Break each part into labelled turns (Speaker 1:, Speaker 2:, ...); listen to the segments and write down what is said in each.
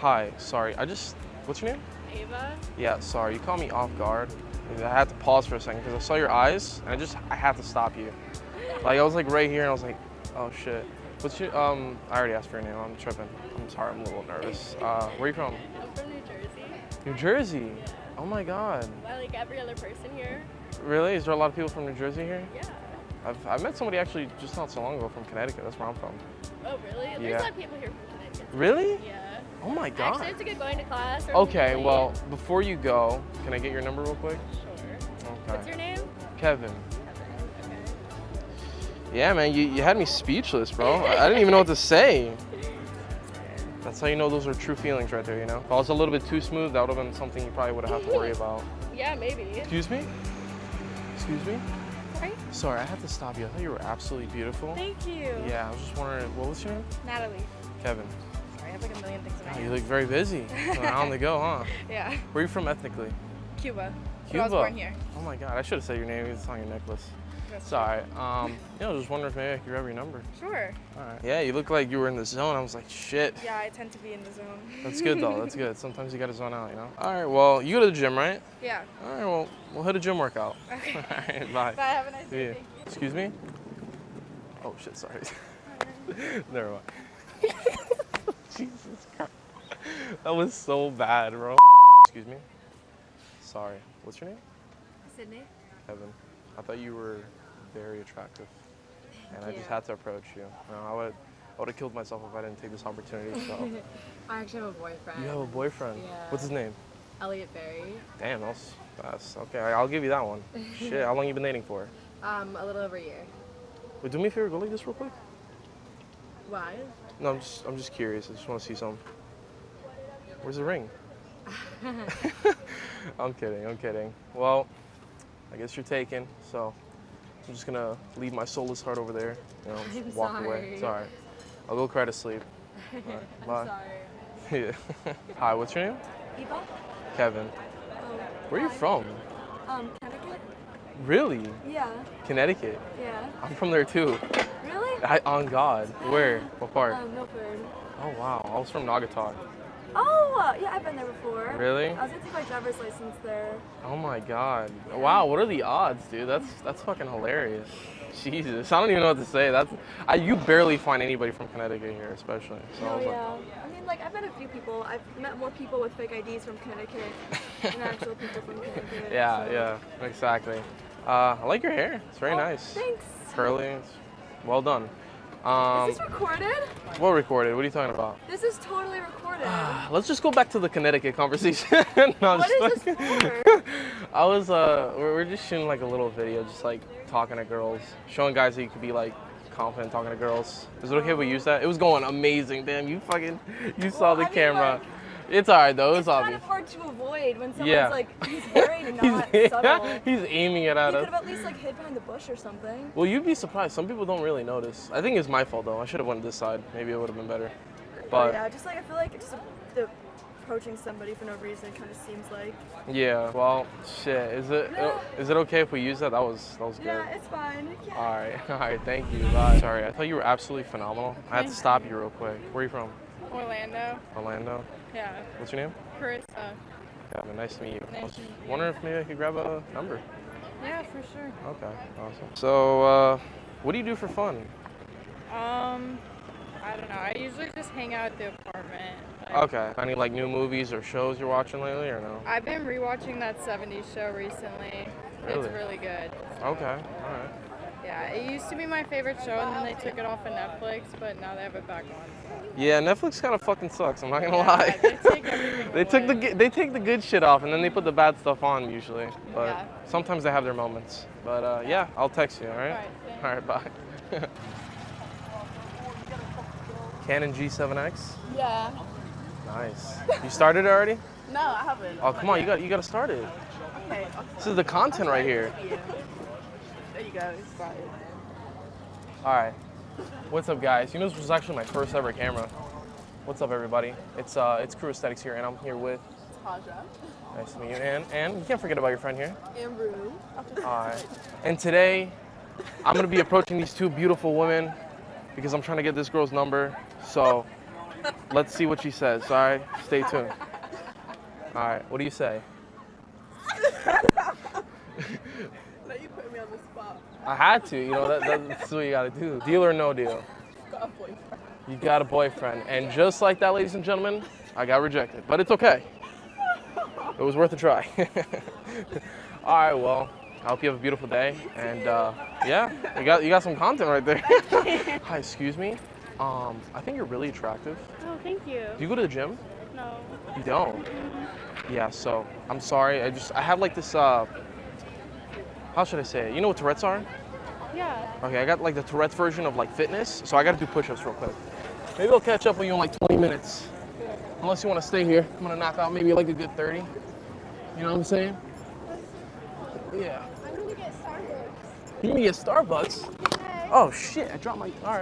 Speaker 1: Hi, sorry. I just, what's your name?
Speaker 2: Ava?
Speaker 1: Yeah, sorry. You caught me off guard. I had to pause for a second because I saw your eyes and I just, I had to stop you. Like I was like right here and I was like, oh shit. What's your, um, I already asked for your name. I'm tripping. I'm sorry. I'm a little nervous. Uh, where are you from?
Speaker 2: I'm from New Jersey.
Speaker 1: New Jersey. Oh my God.
Speaker 2: I like every other person here.
Speaker 1: Really? Is there a lot of people from New Jersey here?
Speaker 2: Yeah.
Speaker 1: I've, I met somebody actually just not so long ago from Connecticut. That's where I'm from.
Speaker 2: Oh, really? There's
Speaker 1: Yeah.
Speaker 2: a lot of people here from Connecticut.
Speaker 1: Really?
Speaker 2: Yeah.
Speaker 1: Oh my God.
Speaker 2: I have to get going to class. or
Speaker 1: Okay, well, before you go, can I get your number real quick?
Speaker 2: Sure.
Speaker 1: Okay.
Speaker 2: What's your name?
Speaker 1: Kevin.
Speaker 2: Okay.
Speaker 1: Yeah, man, you, you had me speechless, bro. I I didn't even know what to say. That's how you know those are true feelings right there, you know? If I was a little bit too smooth, that would have been something you probably would have had to worry about.
Speaker 2: Yeah, maybe.
Speaker 1: Excuse me? Excuse me?
Speaker 2: Sorry?
Speaker 1: Sorry, I had to stop you. I thought you were absolutely beautiful.
Speaker 2: Thank you.
Speaker 1: Yeah, I was just wondering, what was your name?
Speaker 2: Natalie.
Speaker 1: Kevin.
Speaker 2: Have like a million things in my
Speaker 1: Oh,
Speaker 2: head.
Speaker 1: you look very busy. on the go, huh?
Speaker 2: Yeah.
Speaker 1: Where are you from ethnically?
Speaker 2: Cuba.
Speaker 1: Cuba.
Speaker 2: I was born here.
Speaker 1: Oh my god, I should have said your name. It's on your necklace.
Speaker 2: That's
Speaker 1: Sorry. Um, you know, just wondering if maybe I could grab your number.
Speaker 2: Sure.
Speaker 1: All right. Yeah, you look like you were in the zone. I was like, shit.
Speaker 2: Yeah, I tend to be in the zone.
Speaker 1: That's good though. That's good. Sometimes you gotta zone out, you know. All right. Well, you go to the gym, right?
Speaker 2: Yeah.
Speaker 1: All right. Well, we'll hit a gym workout.
Speaker 2: Okay.
Speaker 1: All right. Bye.
Speaker 2: Bye. Have a nice day. Thank you.
Speaker 1: Excuse me. Oh shit. Sorry. Never mind. Jesus Christ. That was so bad, bro. Excuse me. Sorry. What's your name?
Speaker 2: Sydney.
Speaker 1: Kevin. I thought you were very attractive, and I just had to approach you. You know, I would, I would have killed myself if I didn't take this opportunity. So.
Speaker 3: I actually have a boyfriend.
Speaker 1: You have a boyfriend.
Speaker 3: Yeah.
Speaker 1: What's his name?
Speaker 3: Elliot Berry.
Speaker 1: Damn, that's, that's okay. I'll give you that one. Shit, how long you been dating for?
Speaker 3: Um, a little over a year.
Speaker 1: Wait, do me a favor, go like this real quick.
Speaker 3: Why?
Speaker 1: No, I'm just, I'm just curious. I just want to see something. Where's the ring? I'm kidding. I'm kidding. Well, I guess you're taken. So I'm just gonna leave my soulless heart over there. You know,
Speaker 3: I'm
Speaker 1: walk away. It's
Speaker 3: sorry.
Speaker 1: alright. I'll go cry to sleep. All right,
Speaker 3: I'm
Speaker 1: bye.
Speaker 3: sorry.
Speaker 1: Yeah. Hi, what's your name?
Speaker 4: Eva?
Speaker 1: Kevin. Where are you from?
Speaker 4: Um, Connecticut?
Speaker 1: Really?
Speaker 4: Yeah.
Speaker 1: Connecticut.
Speaker 4: Yeah.
Speaker 1: I'm from there too.
Speaker 4: Really?
Speaker 1: I, on God. Where? What part?
Speaker 4: Um, Milford.
Speaker 1: Oh wow. I was from Naugatuck.
Speaker 4: Oh, uh, yeah, I've been there before.
Speaker 1: Really?
Speaker 4: I was gonna take my driver's license there.
Speaker 1: Oh my God. Wow. What are the odds, dude? That's that's fucking hilarious. Jesus. I don't even know what to say. That's I, you barely find anybody from Connecticut here, especially. So I
Speaker 4: Oh
Speaker 1: was like,
Speaker 4: yeah. I mean, like I've met a few people. I've met more people with fake IDs from Connecticut than actual people from Connecticut.
Speaker 1: yeah,
Speaker 4: so-
Speaker 1: yeah, exactly. Uh, I like your hair. It's very
Speaker 4: Oh,
Speaker 1: nice.
Speaker 4: Thanks.
Speaker 1: Curly. Well done. Um,
Speaker 4: Is this recorded?
Speaker 1: what recorded? What are you talking about?
Speaker 4: This is totally recorded.
Speaker 1: Let's just go back to the Connecticut conversation. no,
Speaker 4: What is this for?
Speaker 1: I was uh, we're, we're just shooting like a little video, just like talking to girls, showing guys that you could be like confident talking to girls. Is it okay if we use that? It was going amazing. Damn, you fucking, you saw
Speaker 4: Well,
Speaker 1: the
Speaker 4: I mean,
Speaker 1: camera.
Speaker 4: like,
Speaker 1: it's alright though. It's,
Speaker 4: it's kind
Speaker 1: obvious.
Speaker 4: of hard to avoid when someone's
Speaker 1: Yeah.
Speaker 4: like he's very not subtle.
Speaker 1: he's aiming it at
Speaker 4: You
Speaker 1: at
Speaker 4: could have at least like hid behind the bush or something.
Speaker 1: Well, you'd be surprised. Some people don't really notice. I think it's my fault though. I should have went this side. Maybe it would have been better. But
Speaker 4: yeah, just like I feel like just the approaching somebody for no reason kind of seems like.
Speaker 1: yeah. Well, shit. Is it is it okay if we use that? That was that was good.
Speaker 4: Yeah, it's fine. Yeah.
Speaker 1: All right, all right, thank you. Bye. Sorry, I thought you were absolutely phenomenal. I had to stop you real quick. Where are you from?
Speaker 2: Orlando.
Speaker 1: Orlando.
Speaker 2: Yeah.
Speaker 1: What's your name?
Speaker 2: Carissa.
Speaker 1: Kevin. Nice to meet you. I
Speaker 2: Nice
Speaker 1: was
Speaker 2: to meet you.
Speaker 1: wondering if maybe I could grab a number.
Speaker 2: Yeah, for sure.
Speaker 1: Okay, awesome. So, uh, what do you do for fun?
Speaker 2: Um, I don't know. I usually just hang out at the apartment. Like,
Speaker 1: Okay. Any like new movies or shows you're watching lately, or no?
Speaker 2: I've been rewatching that 70s show recently.
Speaker 1: Really?
Speaker 2: It's really good.
Speaker 1: Okay, all right.
Speaker 2: Yeah, it used to be my favorite show, and then they took it off of Netflix, but now they have it back on.
Speaker 1: Yeah, Netflix kind of fucking sucks. I'm not gonna
Speaker 2: Yeah,
Speaker 1: lie.
Speaker 2: they take
Speaker 1: They took the good- they take the good shit off and then they put the bad stuff on usually. But
Speaker 2: Yeah.
Speaker 1: sometimes they have their moments. But uh, yeah, I'll text you. All right.
Speaker 2: All right.
Speaker 1: All right Bye. Canon G7X.
Speaker 5: Yeah.
Speaker 1: Nice. You started already?
Speaker 5: No, I haven't.
Speaker 1: Oh come on, you got you got to start it.
Speaker 5: Okay.
Speaker 1: This is the content right here.
Speaker 5: There you go. It's started.
Speaker 1: All right. What's up, guys? You know this was actually my first ever camera. What's up, everybody? It's uh, it's Crew Aesthetics here, and I'm here with.
Speaker 5: Taja.
Speaker 1: Nice to meet you, and and you can't forget about your friend here.
Speaker 5: Amber.
Speaker 1: All right. And today, I'm gonna be approaching these two beautiful women because I'm trying to get this girl's number. So, Let's see what she says. All right, stay tuned. All right, what do you say?
Speaker 5: Now you put me on the spot.
Speaker 1: I had to, you know, that, that's what you gotta do. Deal or no deal.
Speaker 5: You got a boyfriend.
Speaker 1: You got a boyfriend. And just like that, ladies and gentlemen, I got rejected. But it's okay. It was worth a try. All right, well, I hope you have a beautiful day. And uh, yeah, you got, you got some content right there. Hi, excuse me. Um, I think you're really attractive.
Speaker 6: Oh, thank you.
Speaker 1: Do you go to the gym?
Speaker 6: No.
Speaker 1: You don't? Yeah, so I'm sorry. I just, I have like this, uh, how should I say it? You know what Tourette's are?
Speaker 6: Yeah.
Speaker 1: Okay, I got like the Tourette's version of like fitness, so I gotta do push-ups real quick. Maybe I'll catch up with you in like 20 minutes. Unless you wanna stay here. I'm gonna knock out maybe like a good 30. You know what I'm saying? Yeah.
Speaker 3: I'm gonna get Starbucks.
Speaker 1: You gonna get Starbucks? Oh shit, I dropped my, all right.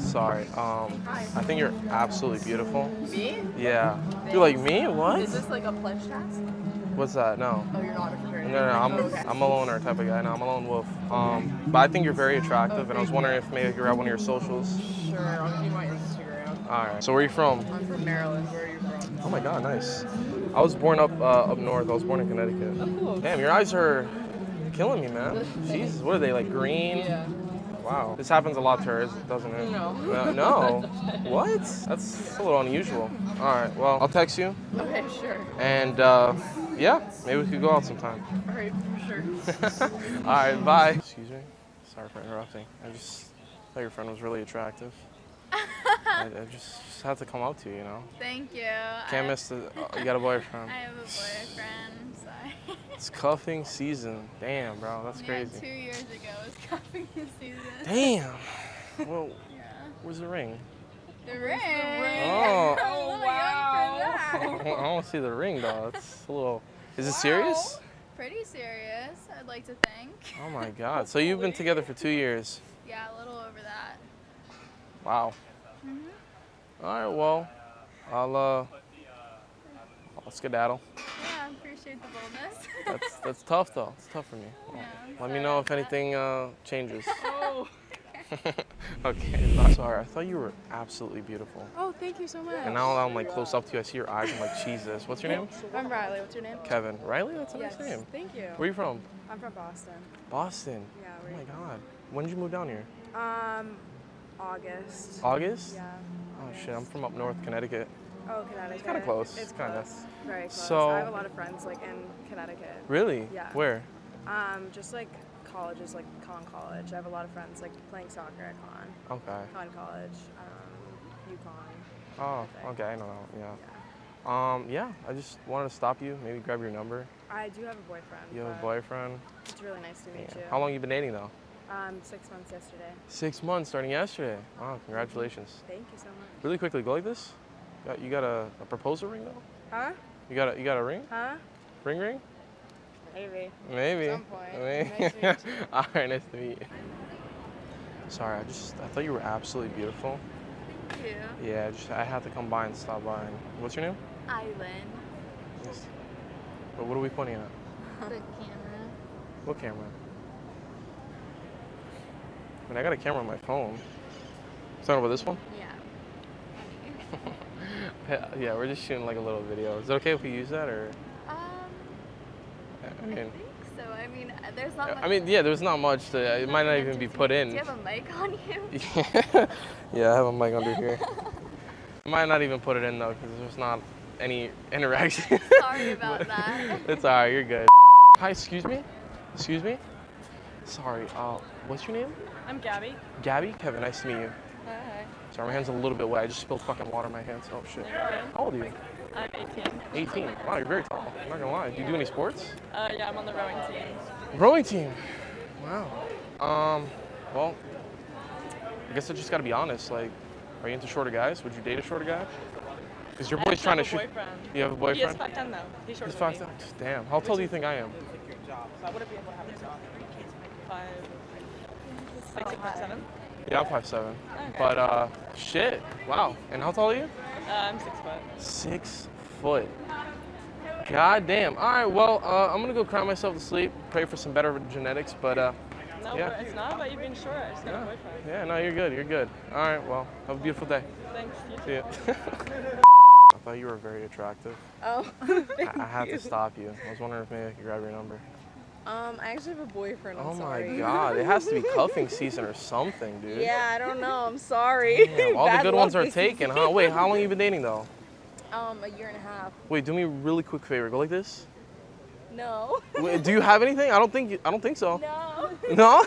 Speaker 1: Sorry, um, I think you're absolutely beautiful.
Speaker 5: Me?
Speaker 1: Yeah. You're like me? What?
Speaker 5: Is this like a pledge task?
Speaker 1: What's that? No.
Speaker 5: Oh, you're not a.
Speaker 1: No, no, I'm,
Speaker 5: Okay.
Speaker 1: I'm a loner type of guy. No, I'm a lone wolf. Um, but I think you're very attractive, and I was wondering if maybe could grab one of your socials.
Speaker 5: Sure, I'll give you my Instagram.
Speaker 1: All right. So where are you from?
Speaker 5: I'm from Maryland. Where are you from?
Speaker 1: Oh my God, nice. I was born up uh, up north. I was born in Connecticut.
Speaker 5: Oh, cool.
Speaker 1: Damn, your eyes are killing me, man. Jesus, what are they like green?
Speaker 5: Yeah.
Speaker 1: Wow. This happens a lot to her, doesn't it?
Speaker 5: No.
Speaker 1: No. no. what? That's a little unusual. All right. Well, I'll text you,
Speaker 5: Okay, sure.
Speaker 1: and uh, yeah, maybe we could go out sometime.
Speaker 5: All right, for sure.
Speaker 1: All right. Bye. Excuse me. Sorry for interrupting. I just thought your friend was really attractive. I, I just, just had to come out to you, you know.
Speaker 2: Thank you.
Speaker 1: Can't
Speaker 2: I,
Speaker 1: miss the. Oh, you got a boyfriend.
Speaker 2: I have a boyfriend. Sorry.
Speaker 1: It's cuffing season. Damn, bro, that's
Speaker 2: yeah,
Speaker 1: crazy.
Speaker 2: two years ago was cuffing season.
Speaker 1: Damn. Well,
Speaker 2: Yeah.
Speaker 1: where's the ring?
Speaker 2: The ring.
Speaker 1: Oh.
Speaker 2: I'm a little young for that.
Speaker 1: I want to see the ring, though. It's a little. Is it serious?
Speaker 2: Pretty serious, I'd like to think.
Speaker 1: Oh my God. So you've been together for two years.
Speaker 2: Yeah, a little over that.
Speaker 1: Wow. All right. Well, I'll uh, I'll skedaddle.
Speaker 2: Yeah, I appreciate the boldness.
Speaker 1: That's that's tough though. It's tough for me. Well,
Speaker 2: Yeah,
Speaker 1: let me know if anything uh, changes.
Speaker 5: Oh.
Speaker 1: okay. I'm sorry. I thought you were absolutely beautiful.
Speaker 3: Oh, thank you so much.
Speaker 1: And now I'm like close up to you, I see your eyes. I'm like, Jesus. What's your name?
Speaker 3: I'm Riley. What's your name?
Speaker 1: Kevin. Riley? That's a
Speaker 3: Yes.
Speaker 1: nice name.
Speaker 3: Thank you.
Speaker 1: Where are you from?
Speaker 3: I'm from Boston.
Speaker 1: Boston.
Speaker 3: Yeah.
Speaker 1: Oh my
Speaker 3: you
Speaker 1: God. When did you move down here?
Speaker 3: Um, August.
Speaker 1: August?
Speaker 3: Yeah.
Speaker 1: Oh shit, I'm from up north, Connecticut.
Speaker 3: Oh, Connecticut.
Speaker 1: kinda close.
Speaker 3: It's
Speaker 1: Kinda.
Speaker 3: close. Very close.
Speaker 1: So-
Speaker 3: I have a lot of friends like in Connecticut.
Speaker 1: Really?
Speaker 3: Yeah.
Speaker 1: Where?
Speaker 3: Um, just like colleges, like Conn College. I have a lot of friends like playing soccer at Conn.
Speaker 1: Okay.
Speaker 3: Conn College. Um, UConn.
Speaker 1: Oh,
Speaker 3: thing.
Speaker 1: okay, I know. Yeah.
Speaker 3: Yeah.
Speaker 1: Um, yeah, I just wanted to stop you, maybe grab your number.
Speaker 3: I do have a boyfriend.
Speaker 1: You have a boyfriend?
Speaker 3: It's really nice to meet
Speaker 1: Yeah.
Speaker 3: you.
Speaker 1: How long you been dating though?
Speaker 3: Um, six months yesterday.
Speaker 1: Six months, starting yesterday. Wow, congratulations.
Speaker 3: Thank you so much.
Speaker 1: Really quickly, go like this. Got, you got a, a proposal ring though?
Speaker 3: Huh?
Speaker 1: You got a, you got a ring?
Speaker 3: Huh?
Speaker 1: Ring ring?
Speaker 3: Maybe.
Speaker 1: Maybe.
Speaker 3: Some point.
Speaker 1: Maybe.
Speaker 3: Nice to meet you.
Speaker 1: All right, nice to meet you. Sorry, I just I thought you were absolutely beautiful.
Speaker 2: Thank you.
Speaker 1: Yeah, just I had to come by and stop by. And, what's your name?
Speaker 2: Island.
Speaker 1: Yes. But what are we pointing at?
Speaker 2: The camera.
Speaker 1: What camera? I mean, I got a camera on my phone. Talking about this one?
Speaker 2: Yeah.
Speaker 1: Yeah, yeah, we're just shooting like a little video. Is it okay if we use that, or? I
Speaker 2: I
Speaker 1: mean,
Speaker 2: think so. I mean, uh, there's not much.
Speaker 1: I mean, yeah, there's not much. To, it might not even be put in.
Speaker 2: Do you have a mic on you?
Speaker 1: yeah, I have a mic under here. I might not even put it in though, because there's not any interaction.
Speaker 2: Sorry about that.
Speaker 1: it's alright, you're good. Hi, excuse me? Excuse me? Sorry, uh, what's your name?
Speaker 6: I'm Gabby.
Speaker 1: Gabby? Kevin, nice to meet you.
Speaker 6: Hi.
Speaker 1: Sorry, my hand's a little bit wet. I just spilled fucking water in my hands. Oh shit. How old are you?
Speaker 6: I'm 18.
Speaker 1: 18. Wow, you're very tall. I'm not gonna lie. Do you do any sports?
Speaker 6: Uh, yeah, I'm on the rowing team.
Speaker 1: Rowing team. Wow. Um, well, I guess I just gotta be honest. Like, are you into shorter guys? Would you date a shorter guy? Because your boy's trying to shoot.
Speaker 6: boyfriend.
Speaker 1: You have a
Speaker 6: He is
Speaker 1: boyfriend?
Speaker 6: 5'10 though. He's shorter
Speaker 1: He's
Speaker 6: than
Speaker 1: five.
Speaker 6: me.
Speaker 1: Damn. How tall do you think I am?
Speaker 6: So I wouldn't be able to have a job. Five, six, five, seven.
Speaker 1: Yeah, I'm five seven.
Speaker 6: Okay.
Speaker 1: But uh, shit. Wow. And how tall are you?
Speaker 6: Uh, I'm six foot.
Speaker 1: Six foot. God damn. All right. Well, uh, I'm gonna go cry myself to sleep. Pray for some better genetics. But uh,
Speaker 6: No,
Speaker 1: Yeah.
Speaker 6: it's not about you being short. I just got a
Speaker 1: Yeah.
Speaker 6: boyfriend.
Speaker 1: Yeah, no, you're good. You're good. All right, well, have a beautiful day.
Speaker 6: Thanks. You too.
Speaker 1: See ya. I thought you were very attractive.
Speaker 3: Oh,
Speaker 1: I, I had to stop you. I was wondering if maybe I could grab your number.
Speaker 3: Um, I actually have a boyfriend. I'm
Speaker 1: Oh
Speaker 3: sorry.
Speaker 1: my god, it has to be cuffing season or something, dude.
Speaker 3: Yeah, I don't know. I'm sorry.
Speaker 1: Damn, all the good ones are taken, huh? Wait, how long you been dating though?
Speaker 3: Um, a year and a half.
Speaker 1: Wait, do me a really quick favor. Go like this.
Speaker 3: No.
Speaker 1: Wait, do you have anything? I don't think. You, I don't think so.
Speaker 3: No.
Speaker 1: No.